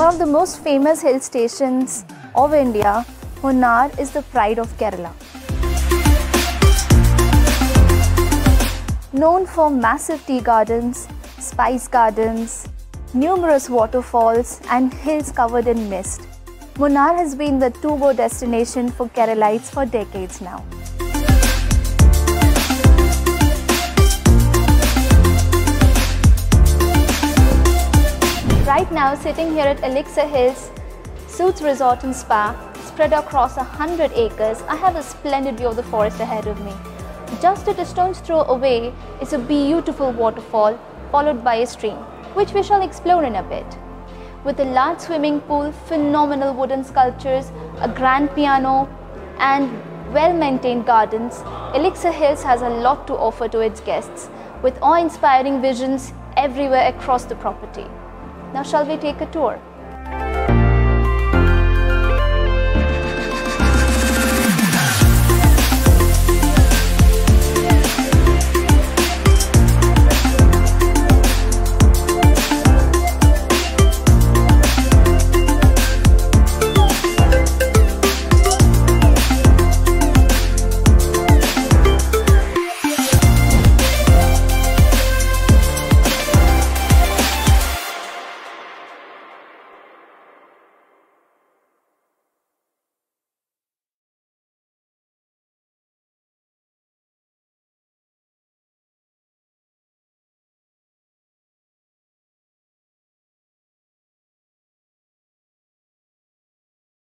one of the most famous hill stations of India, Munnar is the pride of Kerala. Known for massive tea gardens, spice gardens, numerous waterfalls and hills covered in mist, Munnar has been the to-go destination for Keralites for decades now. Right now, sitting here at Elixir Hills, Suits Resort and Spa, spread across 100 acres, I have a splendid view of the forest ahead of me. Just at a stone's throw away is a beautiful waterfall followed by a stream, which we shall explore in a bit. With a large swimming pool, phenomenal wooden sculptures, a grand piano, and well-maintained gardens, Elixir Hills has a lot to offer to its guests, with awe-inspiring visions everywhere across the property. Now shall we take a tour?